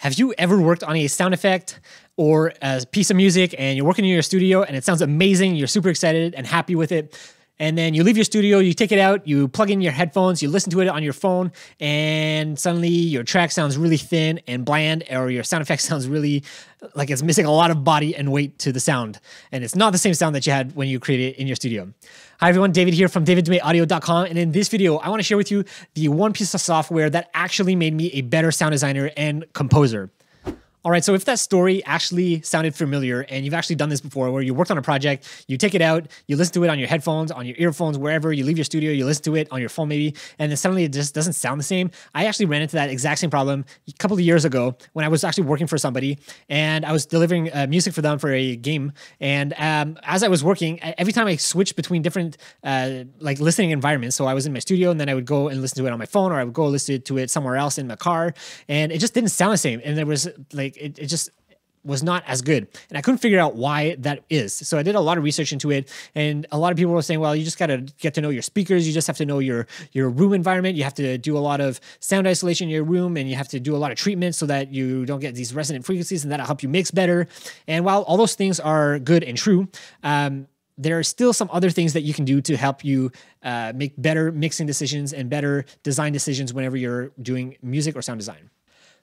Have you ever worked on a sound effect or a piece of music and you're working in your studio and it sounds amazing, you're super excited and happy with it, and then you leave your studio, you take it out, you plug in your headphones, you listen to it on your phone, and suddenly your track sounds really thin and bland, or your sound effect sounds really like it's missing a lot of body and weight to the sound. And it's not the same sound that you had when you created it in your studio. Hi everyone, David here from daviddumaisaudio.com. And in this video, I want to share with you the one piece of software that actually made me a better sound designer and composer. All right, so if that story actually sounded familiar and you've actually done this before where you worked on a project, you take it out, you listen to it on your headphones, on your earphones, wherever, you leave your studio, you listen to it on your phone maybe, and then suddenly it just doesn't sound the same. I actually ran into that exact same problem a couple of years ago when I was actually working for somebody and I was delivering uh, music for them for a game. And um, as I was working, every time I switched between different uh, like listening environments, so I was in my studio and then I would go and listen to it on my phone or I would go listen to it somewhere else in my car, and it just didn't sound the same. And there was like, like it, it just was not as good. And I couldn't figure out why that is. So I did a lot of research into it. And a lot of people were saying, well, you just got to get to know your speakers. You just have to know your, your room environment. You have to do a lot of sound isolation in your room and you have to do a lot of treatment so that you don't get these resonant frequencies and that'll help you mix better. And while all those things are good and true, um, there are still some other things that you can do to help you uh, make better mixing decisions and better design decisions whenever you're doing music or sound design.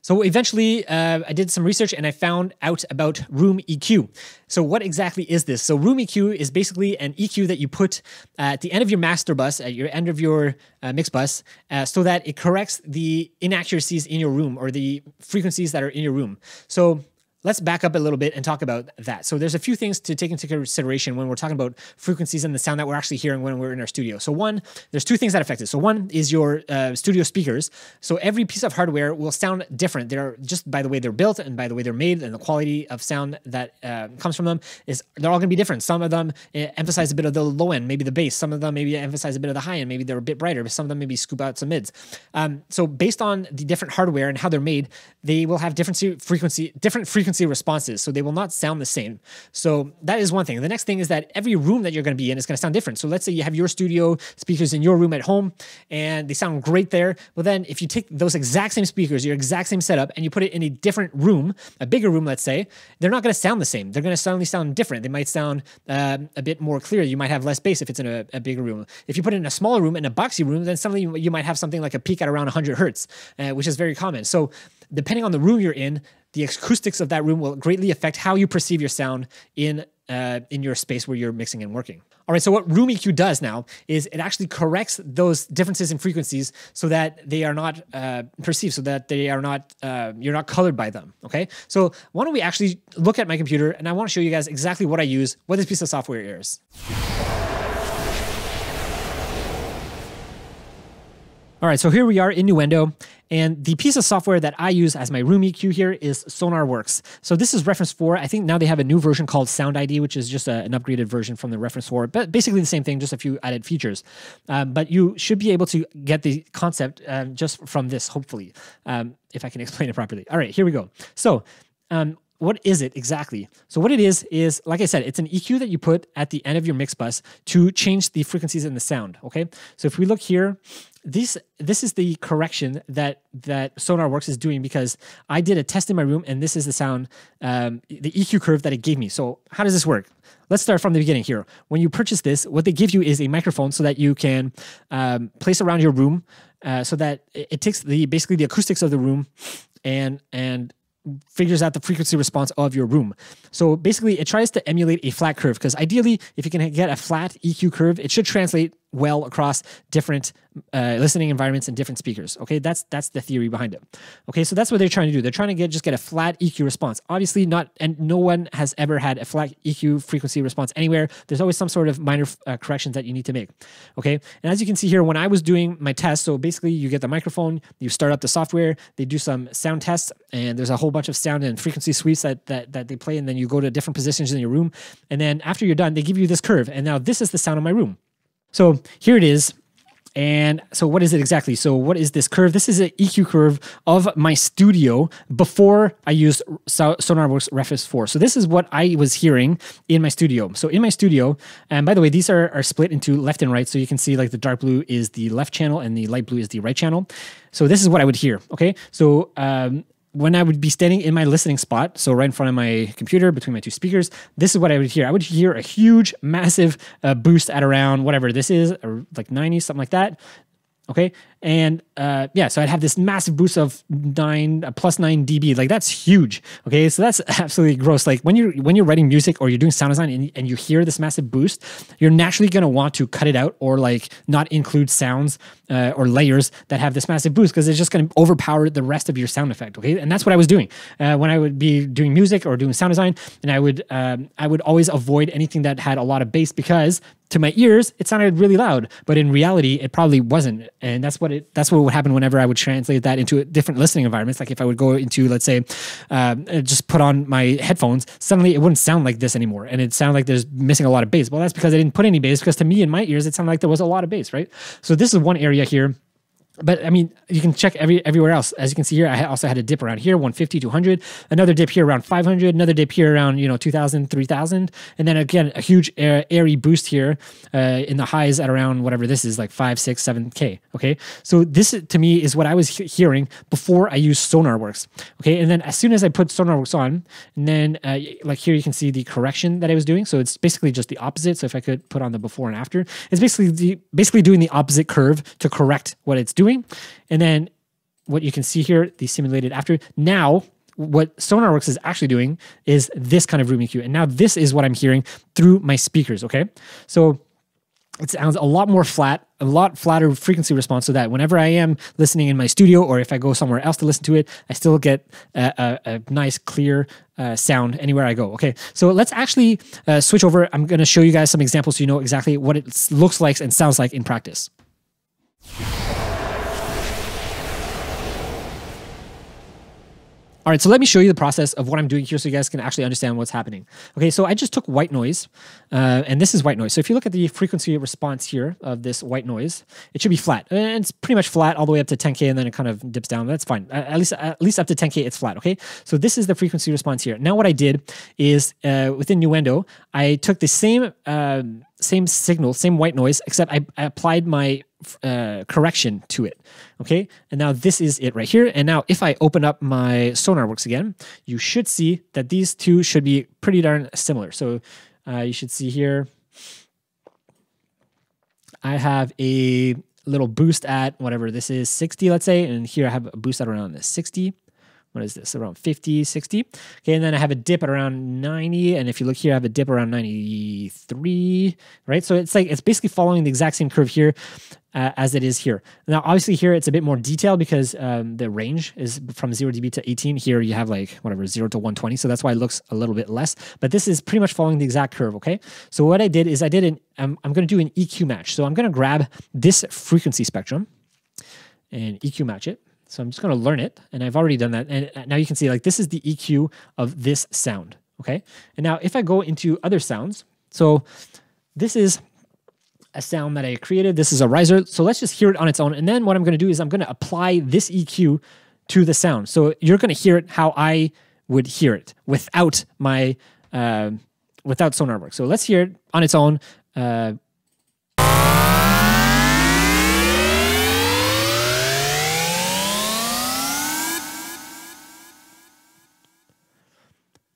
So eventually, uh, I did some research and I found out about Room EQ. So what exactly is this? So Room EQ is basically an EQ that you put uh, at the end of your master bus, at your end of your uh, mix bus, uh, so that it corrects the inaccuracies in your room or the frequencies that are in your room. So let's back up a little bit and talk about that. So there's a few things to take into consideration when we're talking about frequencies and the sound that we're actually hearing when we're in our studio. So one, there's two things that affect it. So one is your uh, studio speakers. So every piece of hardware will sound different. They're just by the way they're built and by the way they're made and the quality of sound that uh, comes from them is they're all going to be different. Some of them uh, emphasize a bit of the low end, maybe the bass. Some of them maybe emphasize a bit of the high end. Maybe they're a bit brighter. But some of them maybe scoop out some mids. Um, so based on the different hardware and how they're made, they will have different frequency, different frequency responses so they will not sound the same. So that is one thing. The next thing is that every room that you're going to be in is going to sound different. So let's say you have your studio speakers in your room at home and they sound great there. Well, then if you take those exact same speakers, your exact same setup, and you put it in a different room, a bigger room, let's say, they're not going to sound the same. They're going to suddenly sound different. They might sound uh, a bit more clear. You might have less bass if it's in a, a, bigger room. If you put it in a smaller room, in a boxy room, then suddenly you, you might have something like a peak at around 100 hertz, uh, which is very common. So depending on the room you're in, the acoustics of that room will greatly affect how you perceive your sound in uh, in your space where you're mixing and working. All right, so what Room EQ does now is it actually corrects those differences in frequencies so that they are not uh, perceived, so that they are not uh, you're not colored by them. Okay, so why don't we actually look at my computer and I want to show you guys exactly what I use, what this piece of software is. All right, so here we are in Nuendo, and the piece of software that I use as my room EQ here is SonarWorks. So this is reference 4. I think now they have a new version called Sound ID, which is just a, an upgraded version from the reference 4, but basically the same thing, just a few added features. Um, but you should be able to get the concept um, just from this, hopefully, um, if I can explain it properly. All right, here we go. So um, what is it exactly? So what it is is like I said, it's an EQ that you put at the end of your mix bus to change the frequencies in the sound. Okay, so if we look here, this this is the correction that that SonarWorks is doing because I did a test in my room and this is the sound, um, the EQ curve that it gave me. So how does this work? Let's start from the beginning here. When you purchase this, what they give you is a microphone so that you can um, place around your room, uh, so that it, it takes the basically the acoustics of the room and and figures out the frequency response of your room. So basically, it tries to emulate a flat curve because ideally, if you can get a flat EQ curve, it should translate well across different uh, listening environments and different speakers. Okay, that's that's the theory behind it. Okay, so that's what they're trying to do. They're trying to get just get a flat EQ response. Obviously, not and no one has ever had a flat EQ frequency response anywhere. There's always some sort of minor uh, corrections that you need to make. Okay, and as you can see here, when I was doing my test, so basically you get the microphone, you start up the software, they do some sound tests, and there's a whole bunch of sound and frequency sweeps that that that they play, and then you go to different positions in your room, and then after you're done, they give you this curve, and now this is the sound of my room. So here it is. And so what is it exactly? So what is this curve? This is an EQ curve of my studio before I used SonarWorks Reference 4. So this is what I was hearing in my studio. So in my studio, and by the way, these are, are split into left and right. So you can see like the dark blue is the left channel and the light blue is the right channel. So this is what I would hear. Okay. So um, when I would be standing in my listening spot, so right in front of my computer between my two speakers, this is what I would hear. I would hear a huge, massive uh, boost at around whatever this is, or like 90, something like that. Okay. And uh, yeah, so I'd have this massive boost of nine uh, plus nine dB. Like that's huge. Okay, so that's absolutely gross. Like when you're when you're writing music or you're doing sound design and, and you hear this massive boost, you're naturally gonna want to cut it out or like not include sounds uh, or layers that have this massive boost because it's just gonna overpower the rest of your sound effect. Okay, and that's what I was doing uh, when I would be doing music or doing sound design, and I would um, I would always avoid anything that had a lot of bass because to my ears it sounded really loud, but in reality it probably wasn't, and that's what it that's what would happen whenever I would translate that into different listening environments. Like if I would go into, let's say, uh, just put on my headphones, suddenly it wouldn't sound like this anymore, and it sounded like there's missing a lot of bass. Well, that's because I didn't put any bass. Because to me, in my ears, it sounded like there was a lot of bass, right? So this is one area here but I mean, you can check every everywhere else. As you can see here, I also had a dip around here, 150, 200, another dip here around 500, another dip here around, you know, 2000, 3000. And then again, a huge air, airy boost here uh, in the highs at around whatever this is, like 5, 6, 7K. Okay. So this to me is what I was he hearing before I used SonarWorks. Okay. And then as soon as I put SonarWorks on, and then uh, like here you can see the correction that I was doing. So it's basically just the opposite. So if I could put on the before and after, it's basically the, basically doing the opposite curve to correct what it's doing doing. And then what you can see here, the simulated after. Now, what SonarWorks is actually doing is this kind of room EQ. And now this is what I'm hearing through my speakers, okay? So it sounds a lot more flat, a lot flatter frequency response so that whenever I am listening in my studio or if I go somewhere else to listen to it, I still get a, a, a nice, clear uh, sound anywhere I go. Okay, so let's actually uh, switch over. I'm going to show you guys some examples so you know exactly what it looks like and sounds like in practice. All right, so let me show you the process of what I'm doing here so you guys can actually understand what's happening. Okay, so I just took white noise, uh, and this is white noise. So if you look at the frequency response here of this white noise, it should be flat. And it's pretty much flat all the way up to 10K, and then it kind of dips down. That's fine. At least, at least up to 10K, it's flat, okay? So this is the frequency response here. Now what I did is, uh, within Nuendo, I took the same... Uh, same signal, same white noise, except I, I applied my uh, correction to it. Okay, and now this is it right here. And now if I open up my SonarWorks again, you should see that these two should be pretty darn similar. So uh, you should see here, I have a little boost at whatever this is, 60, let's say, and here I have a boost at around the 60 what is this? Around 50 60 okay and then i have a dip at around 90 and if you look here i have a dip around 93 right? So it's like it's basically following the exact same curve here uh, as it is here now obviously here it's a bit more detailed because um, the range is from 0 db to 18 here you have like whatever 0 to 120 so that's why it looks a little bit less but this is pretty much following the exact curve okay so what i did is i did an um, i'm going to do an eq match so i'm going to grab this frequency spectrum and eq match it so I'm just going to learn it. And I've already done that. And uh, now you can see like this is the EQ of this sound. Okay. And now if I go into other sounds, so this is a sound that I created. This is a riser. So let's just hear it on its own. And then what I'm going to do is I'm going to apply this EQ to the sound. So you're going to hear it how I would hear it without my, uh, without SonarWorks. So let's hear it on its own. Uh,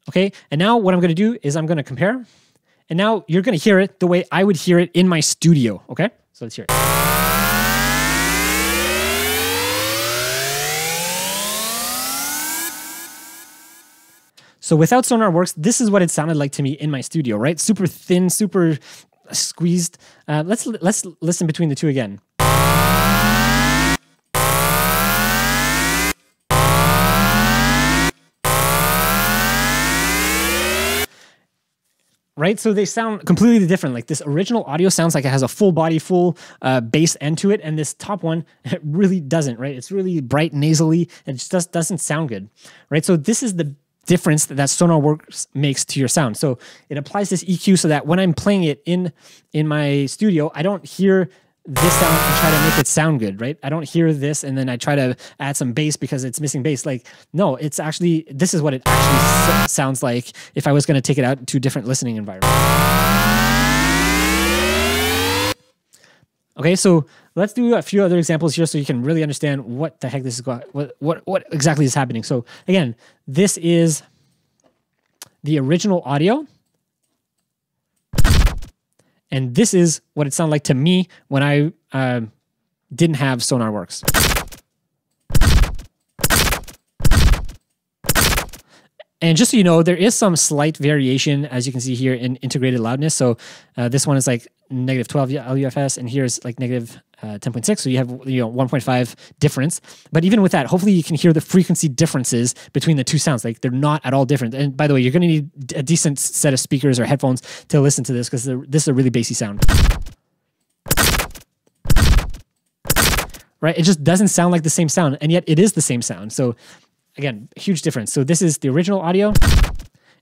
Okay. And now what I'm going to do is I'm going to compare. And now you're going to hear it the way I would hear it in my studio. Okay. So let's hear it. So without SonarWorks, this is what it sounded like to me in my studio, right? Super thin, super squeezed. Uh, let's let's listen between the two again. Right? So they sound completely different. Like this original audio sounds like it has a full body, full uh, bass end to it, and this top one it really doesn't, right? It's really bright nasally and it just does, doesn't sound good, right? So this is the difference that, that SonarWorks makes to your sound. So it applies this EQ so that when I'm playing it in in my studio, I don't hear this sound and try to make it sound good, right? I don't hear this and then I try to add some bass because it's missing bass. Like, no, it's actually, this is what it actually sounds like if I was going to take it out to different listening environments. Okay, so let's do a few other examples here so you can really understand what the heck this is going, what, what, what exactly is happening. So again, this is the original audio. And this is what it sounded like to me when I uh, didn't have SonarWorks. And just so you know, there is some slight variation, as you can see here, in integrated loudness. So uh, this one is like negative 12 LUFS, and here's like negative, uh, 10.6. So you have you know 1.5 difference. But even with that, hopefully you can hear the frequency differences between the two sounds. Like they're not at all different. And by the way, you're going to need a decent set of speakers or headphones to listen to this because this is a really bassy sound. Right? It just doesn't sound like the same sound, and yet it is the same sound. So again, huge difference. So this is the original audio,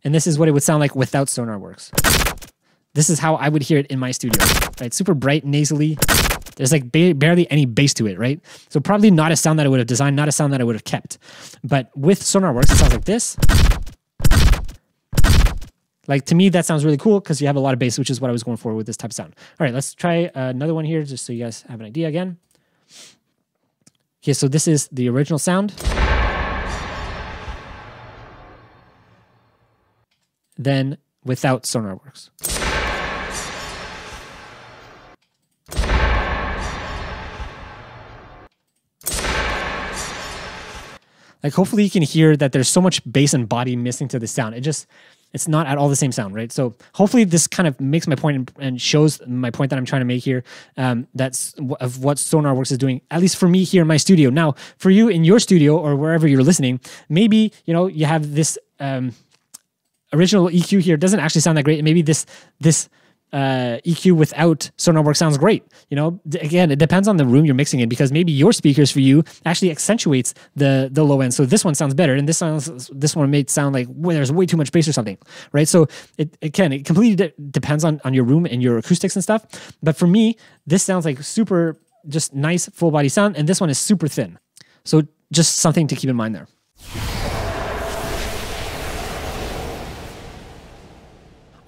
and this is what it would sound like without SonarWorks. This is how I would hear it in my studio, right? Super bright, nasally. There's like ba barely any bass to it, right? So probably not a sound that I would have designed, not a sound that I would have kept. But with SonarWorks, it sounds like this. Like to me, that sounds really cool because you have a lot of bass, which is what I was going for with this type of sound. All right, let's try uh, another one here just so you guys have an idea again. Okay, so this is the original sound. Then without SonarWorks. Like hopefully you can hear that there's so much bass and body missing to the sound. It just it's not at all the same sound, right? So hopefully this kind of makes my point and shows my point that I'm trying to make here. Um, that's of what SonarWorks is doing, at least for me here in my studio. Now, for you in your studio or wherever you're listening, maybe you know you have this um, original EQ here doesn't actually sound that great. Maybe this this uh, EQ without SonarWorks sounds great. You know, again, it depends on the room you're mixing in because maybe your speakers for you actually accentuates the the low end. So this one sounds better, and this sounds this one may sound like well, there's way too much bass or something, right? So it again, it completely de depends on on your room and your acoustics and stuff. But for me, this sounds like super just nice full body sound, and this one is super thin. So just something to keep in mind there.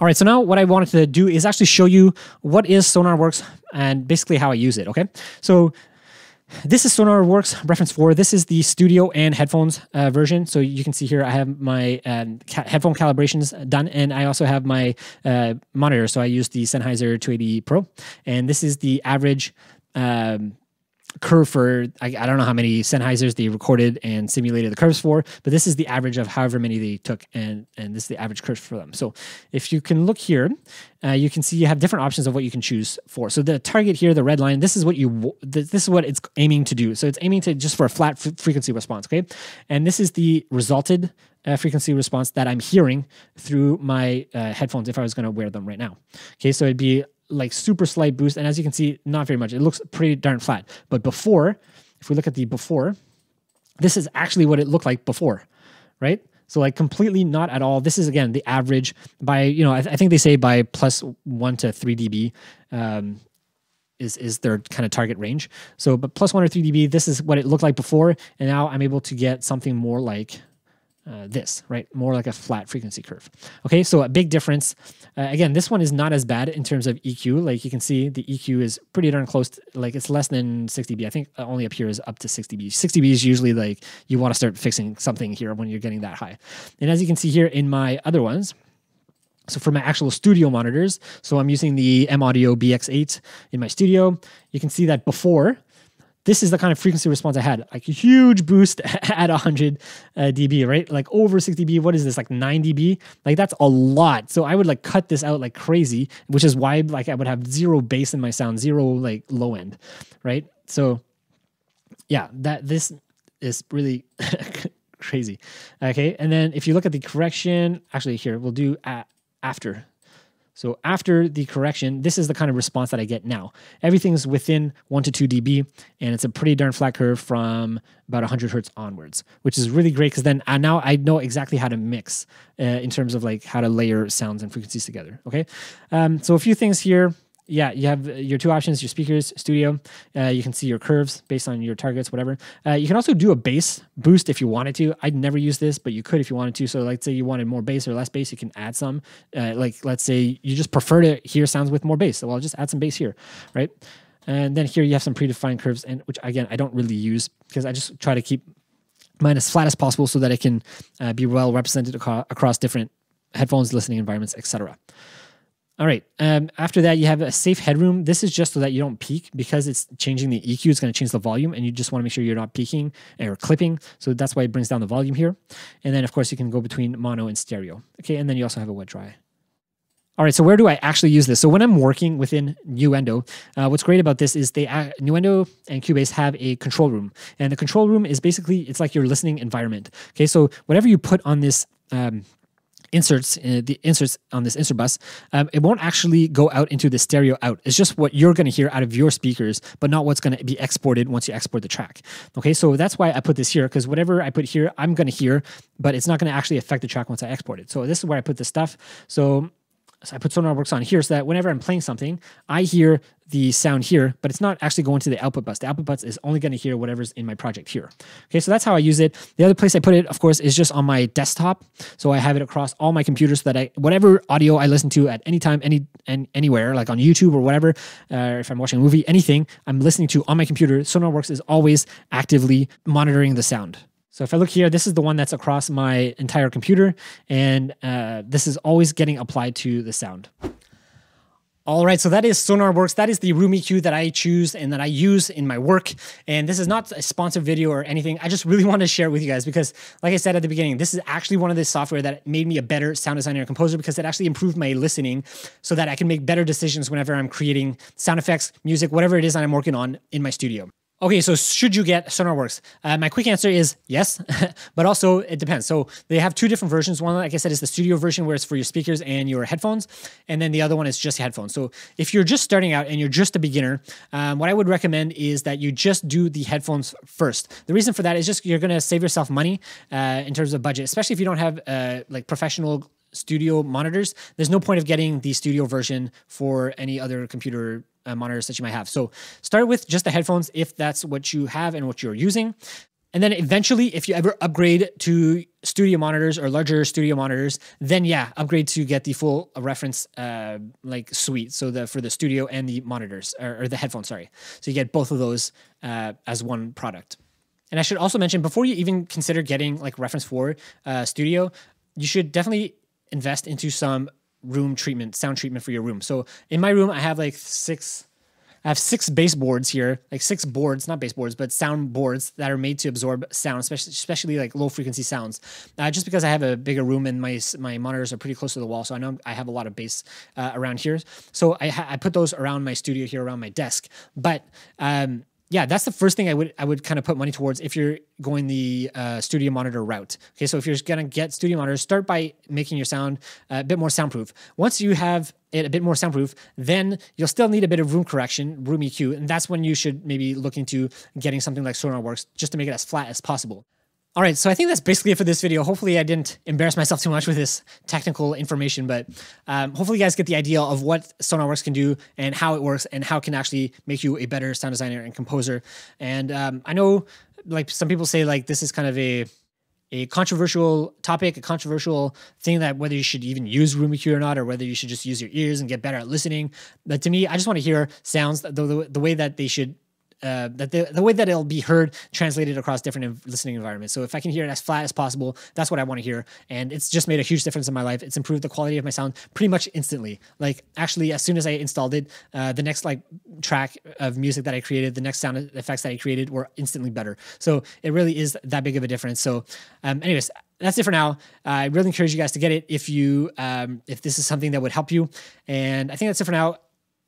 All right, so now what I wanted to do is actually show you what is SonarWorks and basically how I use it, okay? So this is SonarWorks reference 4. This is the studio and headphones uh, version. So you can see here I have my um, ca headphone calibrations done and I also have my uh, monitor. So I use the Sennheiser 280 Pro and this is the average um, curve for I, I, don't know how many Sennheisers they recorded and simulated the curves for, but this is the average of however many they took, and and this is the average curve for them. So if you can look here, uh, you can see you have different options of what you can choose for. So the target here, the red line, this is what you this is what it's aiming to do. So it's aiming to just for a flat frequency response, okay? And this is the resulted uh, frequency response that I'm hearing through my uh, headphones if I was going to wear them right now. Okay, so it'd be like super slight boost. And as you can see, not very much. It looks pretty darn flat. But before, if we look at the before, this is actually what it looked like before, right? So like completely not at all. This is again the average by you know I, th- I think they say by plus one to three dB um, is is their kind of target range. So but plus one or three dB. This is what it looked like before, and now I'm able to get something more like uh, this, right? More like a flat frequency curve. Okay, so a big difference. Uh, again, this one is not as bad in terms of EQ. Like you can see, the EQ is pretty darn close. To, like it's less than 60 dB. I think only up here is up to 60 dB. 60 dB is usually like you want to start fixing something here when you're getting that high. And as you can see here in my other ones, so for my actual studio monitors, so I'm using the M Audio BX8 in my studio. You can see that before this is the kind of frequency response I had, like a huge boost at 100 uh, dB, right? Like over 60 dB. What is this? Like 9 dB? Like that's a lot. So I would like cut this out like crazy, which is why like I would have zero bass in my sound, zero like low end, right? So yeah, that this is really crazy. Okay, and then if you look at the correction, actually here we'll do after so after the correction, this is the kind of response that I get now. Everything's within 1 to 2 dB, and it's a pretty darn flat curve from about 100 hertz onwards, which is really great because then uh, now I know exactly how to mix uh, in terms of like how to layer sounds and frequencies together. Okay, um, so a few things here yeah, you have your two options, your speakers, studio. Uh, you can see your curves based on your targets, whatever. Uh, you can also do a bass boost if you wanted to. I'd never use this, but you could if you wanted to. So let's say you wanted more bass or less bass, you can add some. Uh, like let's say you just prefer to hear sounds with more bass. So I'll just add some bass here, right? And then here you have some predefined curves, and which again I don't really use because I just try to keep mine as flat as possible so that it can uh, be well represented aco- across different headphones, listening environments, etc. All right. Um, after that, you have a safe headroom. This is just so that you don't peak because it's changing the EQ. It's going to change the volume, and you just want to make sure you're not peaking or clipping. So that's why it brings down the volume here. And then, of course, you can go between mono and stereo. Okay. And then you also have a wet dry. All right, so where do I actually use this? So when I'm working within Nuendo, uh, what's great about this is they uh, Nuendo and Cubase have a control room, and the control room is basically it's like your listening environment. Okay, so whatever you put on this um, inserts, uh, the inserts on this insert bus, um, it won't actually go out into the stereo out. It's just what you're going to hear out of your speakers, but not what's going to be exported once you export the track. Okay, so that's why I put this here because whatever I put here, I'm going to hear, but it's not going to actually affect the track once I export it. So this is where I put the stuff. So so I put SonarWorks on here so that whenever I'm playing something, I hear the sound here, but it's not actually going to the output bus. The output bus is only going to hear whatever's in my project here. Okay, so that's how I use it. The other place I put it, of course, is just on my desktop. So I have it across all my computers so that I, whatever audio I listen to at any time, any and anywhere, like on YouTube or whatever, uh, if I'm watching a movie, anything I'm listening to on my computer, SonarWorks is always actively monitoring the sound. So if I look here, this is the one that's across my entire computer, and uh, this is always getting applied to the sound. All right, so that is SonarWorks. That is the room EQ that I choose and that I use in my work. And this is not a sponsored video or anything. I just really want to share it with you guys because, like I said at the beginning, this is actually one of the software that made me a better sound designer and composer because it actually improved my listening so that I can make better decisions whenever I'm creating sound effects, music, whatever it is that I'm working on in my studio. Okay, so should you get SonarWorks? Uh, my quick answer is yes, but also it depends. So they have two different versions. One, like I said, is the studio version where it's for your speakers and your headphones, and then the other one is just headphones. So if you're just starting out and you're just a beginner, um, what I would recommend is that you just do the headphones first. The reason for that is just you're going to save yourself money uh, in terms of budget, especially if you don't have uh, like professional studio monitors. There's no point of getting the studio version for any other computer uh, monitors that you might have. So start with just the headphones if that's what you have and what you're using. And then eventually, if you ever upgrade to studio monitors or larger studio monitors, then yeah, upgrade to get the full reference uh, like suite. So the for the studio and the monitors or, or the headphones, sorry. So you get both of those uh, as one product. And I should also mention before you even consider getting like reference 4 uh, studio, you should definitely invest into some room treatment, sound treatment for your room. So in my room, I have like six. I have six baseboards here, like six boards, not baseboards, but sound boards that are made to absorb sound, especially, especially like low frequency sounds. Uh, just because I have a bigger room and my my monitors are pretty close to the wall, so I know I have a lot of bass uh, around here. So I, I put those around my studio here, around my desk. But um, yeah, that's the first thing I would I would kind of put money towards if you're going the uh, studio monitor route. Okay, so if you're gonna get studio monitors, start by making your sound a bit more soundproof. Once you have it a bit more soundproof, then you'll still need a bit of room correction, room EQ, and that's when you should maybe look into getting something like SonarWorks just to make it as flat as possible. All right, so I think that's basically it for this video. Hopefully, I didn't embarrass myself too much with this technical information, but um, hopefully, you guys get the idea of what SonarWorks can do and how it works and how it can actually make you a better sound designer and composer. And um, I know, like some people say, like this is kind of a a controversial topic, a controversial thing that whether you should even use room EQ or not, or whether you should just use your ears and get better at listening. But to me, I just want to hear sounds the, the, the way that they should uh, that the, the way that it'll be heard translated across different listening environments. So if I can hear it as flat as possible, that's what I want to hear. And it's just made a huge difference in my life. It's improved the quality of my sound pretty much instantly. Like actually, as soon as I installed it, uh, the next like track of music that I created, the next sound effects that I created were instantly better. So it really is that big of a difference. So, um, anyways, that's it for now. I really encourage you guys to get it if you um, if this is something that would help you. And I think that's it for now.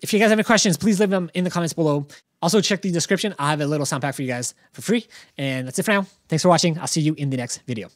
If you guys have any questions, please leave them in the comments below. Also, check the description. I'll have a little sound pack for you guys for free. And that's it for now. Thanks for watching. I'll see you in the next video.